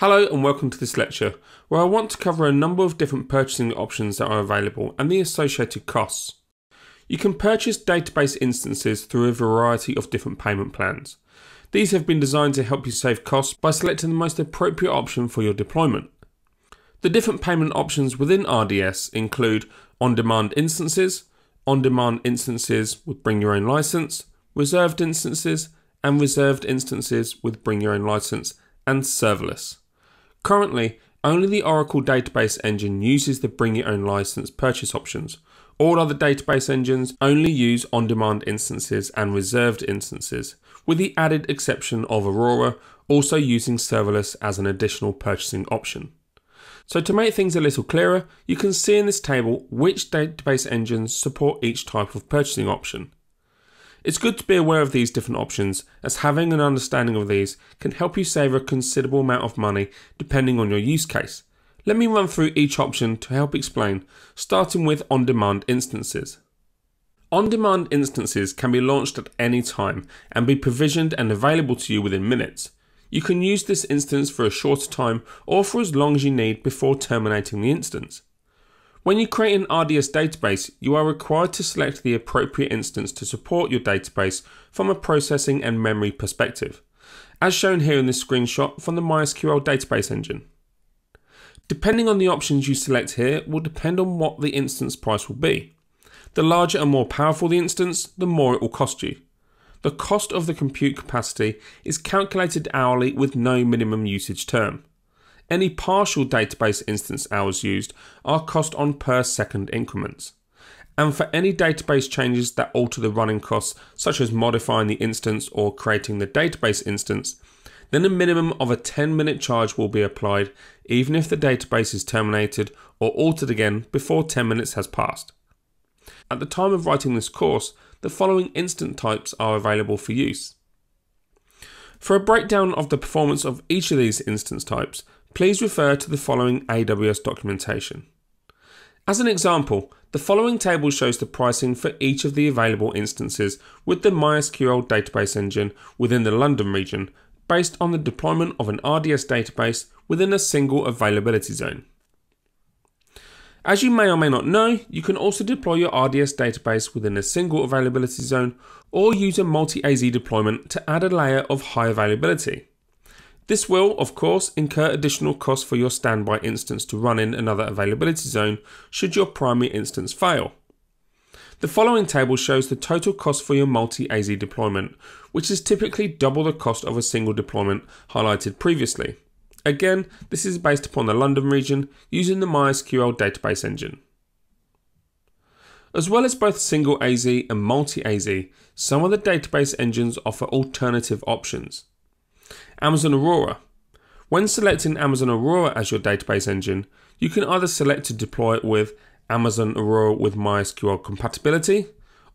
Hello and welcome to this lecture, where I want to cover a number of different purchasing options that are available and the associated costs. You can purchase database instances through a variety of different payment plans. These have been designed to help you save costs by selecting the most appropriate option for your deployment. The different payment options within RDS include on-demand instances, on-demand instances with bring your own license, reserved instances, and reserved instances with bring your own license, and serverless. Currently, only the Oracle database engine uses the bring your own license purchase options. All other database engines only use on demand instances and reserved instances, with the added exception of Aurora also using serverless as an additional purchasing option. So, to make things a little clearer, you can see in this table which database engines support each type of purchasing option. It's good to be aware of these different options, as having an understanding of these can help you save a considerable amount of money depending on your use case. Let me run through each option to help explain, starting with on demand instances. On demand instances can be launched at any time and be provisioned and available to you within minutes. You can use this instance for a shorter time or for as long as you need before terminating the instance. When you create an RDS database, you are required to select the appropriate instance to support your database from a processing and memory perspective, as shown here in this screenshot from the MySQL database engine. Depending on the options you select here will depend on what the instance price will be. The larger and more powerful the instance, the more it will cost you. The cost of the compute capacity is calculated hourly with no minimum usage term. Any partial database instance hours used are cost on per second increments. And for any database changes that alter the running costs, such as modifying the instance or creating the database instance, then a minimum of a 10 minute charge will be applied even if the database is terminated or altered again before 10 minutes has passed. At the time of writing this course, the following instant types are available for use. For a breakdown of the performance of each of these instance types, please refer to the following AWS documentation. As an example, the following table shows the pricing for each of the available instances with the MySQL database engine within the London region based on the deployment of an RDS database within a single availability zone. As you may or may not know, you can also deploy your RDS database within a single availability zone or use a multi-AZ deployment to add a layer of high availability. This will, of course, incur additional costs for your standby instance to run in another availability zone should your primary instance fail. The following table shows the total cost for your multi-AZ deployment, which is typically double the cost of a single deployment highlighted previously. Again, this is based upon the London region using the MySQL database engine. As well as both single AZ and multi-AZ, some of the database engines offer alternative options. Amazon Aurora. When selecting Amazon Aurora as your database engine, you can either select to deploy it with Amazon Aurora with MySQL compatibility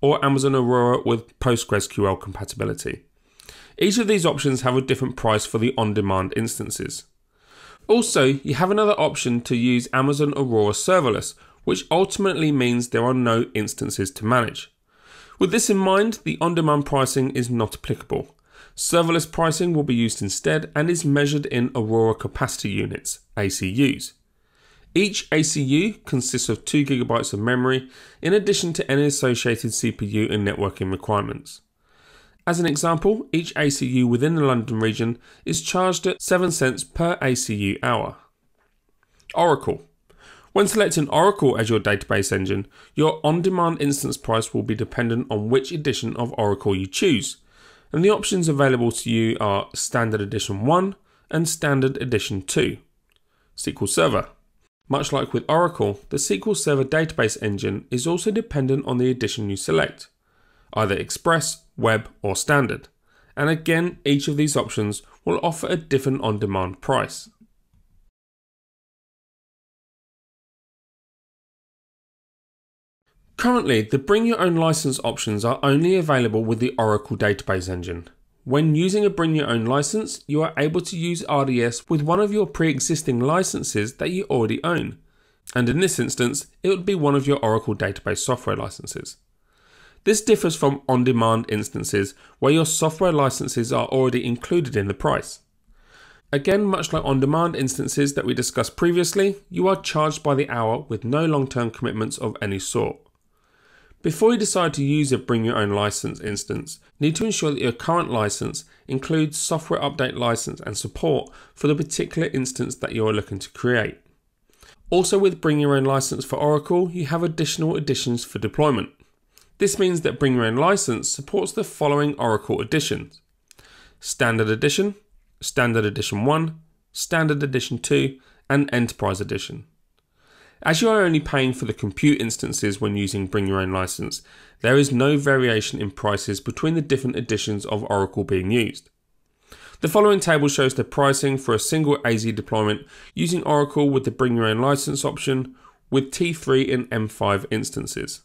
or Amazon Aurora with PostgreSQL compatibility. Each of these options have a different price for the on-demand instances. Also, you have another option to use Amazon Aurora serverless, which ultimately means there are no instances to manage. With this in mind, the on-demand pricing is not applicable. Serverless pricing will be used instead and is measured in Aurora Capacity Units, ACUs. Each ACU consists of 2 GB of memory in addition to any associated CPU and networking requirements. As an example, each ACU within the London region is charged at 7 cents per ACU hour. Oracle. When selecting Oracle as your database engine, your on demand instance price will be dependent on which edition of Oracle you choose, and the options available to you are Standard Edition 1 and Standard Edition 2. SQL Server. Much like with Oracle, the SQL Server database engine is also dependent on the edition you select, either Express, Web, or Standard. And again, each of these options will offer a different on demand price. Currently, the bring your own license options are only available with the Oracle database engine. When using a bring your own license, you are able to use RDS with one of your pre-existing licenses that you already own. And in this instance, it would be one of your Oracle database software licenses. This differs from on-demand instances where your software licenses are already included in the price. Again, much like on demand instances that we discussed previously, you are charged by the hour with no long term commitments of any sort. Before you decide to use a bring your own license instance, need to ensure that your current license includes software update license and support for the particular instance that you are looking to create. Also, with Bring Your Own License for Oracle, you have additional additions for deployment. This means that Bring Your Own License supports the following Oracle editions Standard Edition, Standard Edition 1, Standard Edition 2, and Enterprise Edition. As you are only paying for the compute instances when using Bring Your Own License, there is no variation in prices between the different editions of Oracle being used. The following table shows the pricing for a single AZ deployment using Oracle with the Bring Your Own License option with T3 and M5 instances.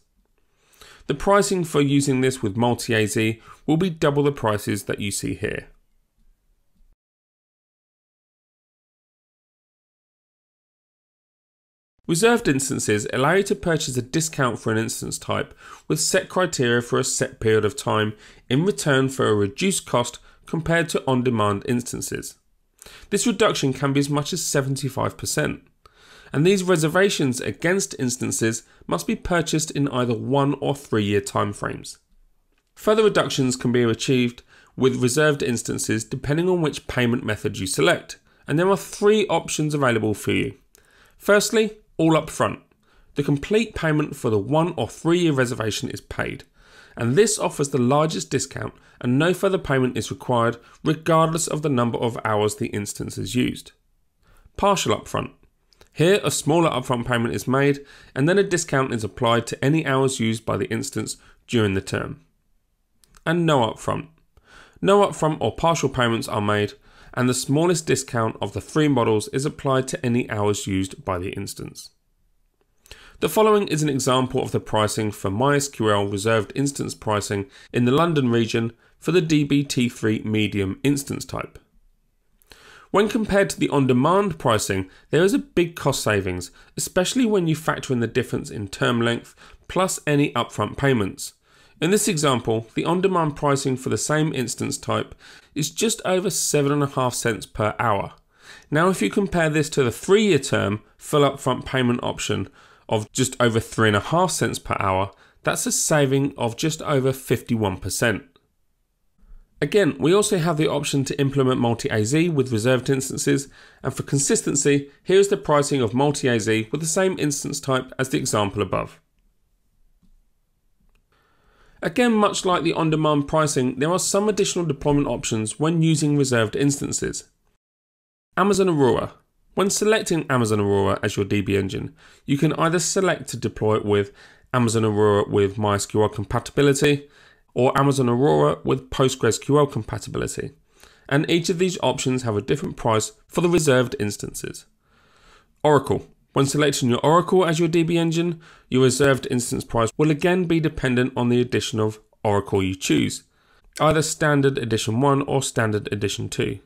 The pricing for using this with multi-AZ will be double the prices that you see here. Reserved instances allow you to purchase a discount for an instance type with set criteria for a set period of time in return for a reduced cost compared to on demand instances. This reduction can be as much as 75%, and these reservations against instances must be purchased in either one or three year timeframes. Further reductions can be achieved with reserved instances depending on which payment method you select, and there are three options available for you. Firstly, all up front. The complete payment for the one or three year reservation is paid, and this offers the largest discount, and no further payment is required regardless of the number of hours the instance is used. Partial upfront. Here, a smaller upfront payment is made, and then a discount is applied to any hours used by the instance during the term. And no upfront. No upfront or partial payments are made, and the smallest discount of the three models is applied to any hours used by the instance. The following is an example of the pricing for MySQL reserved instance pricing in the London region for the DBT3 medium instance type. When compared to the on demand pricing, there is a big cost savings, especially when you factor in the difference in term length plus any upfront payments. In this example, the on demand pricing for the same instance type is just over 7.5 cents per hour. Now, if you compare this to the three year term full upfront payment option of just over 3.5 cents per hour, that's a saving of just over 51%. Again, we also have the option to implement multi-AZ with reserved instances, and for consistency, here is the pricing of multi-AZ with the same instance type as the example above. Again, much like the on-demand pricing, there are some additional deployment options when using reserved instances. Amazon Aurora. When selecting Amazon Aurora as your DB engine, you can either select to deploy it with Amazon Aurora with MySQL compatibility or Amazon Aurora with PostgreSQL compatibility. And each of these options have a different price for the reserved instances. Oracle. When selecting your Oracle as your DB engine, your reserved instance price will again be dependent on the edition of Oracle you choose, either Standard Edition 1 or Standard Edition 2.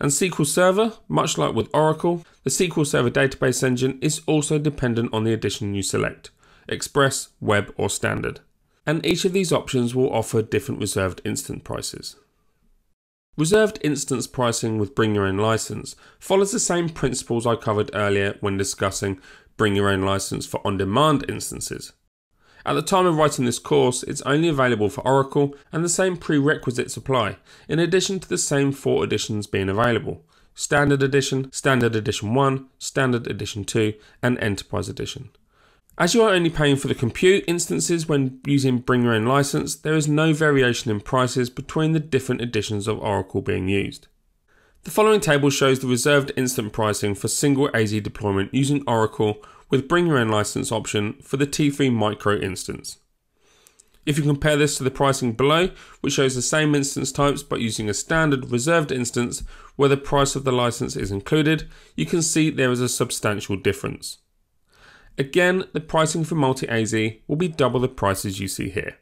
And SQL Server, much like with Oracle, the SQL Server database engine is also dependent on the edition you select Express, Web, or Standard. And each of these options will offer different reserved instance prices. Reserved instance pricing with Bring Your Own License follows the same principles I covered earlier when discussing Bring Your Own License for on demand instances. At the time of writing this course, it's only available for Oracle and the same prerequisites apply, in addition to the same four editions being available Standard Edition, Standard Edition 1, Standard Edition 2, and Enterprise Edition. As you are only paying for the compute instances when using Bring Your Own License, there is no variation in prices between the different editions of Oracle being used. The following table shows the reserved instant pricing for single AZ deployment using Oracle with Bring Your Own License option for the T3 Micro instance. If you compare this to the pricing below, which shows the same instance types but using a standard reserved instance where the price of the license is included, you can see there is a substantial difference. Again, the pricing for multi-AZ will be double the prices you see here.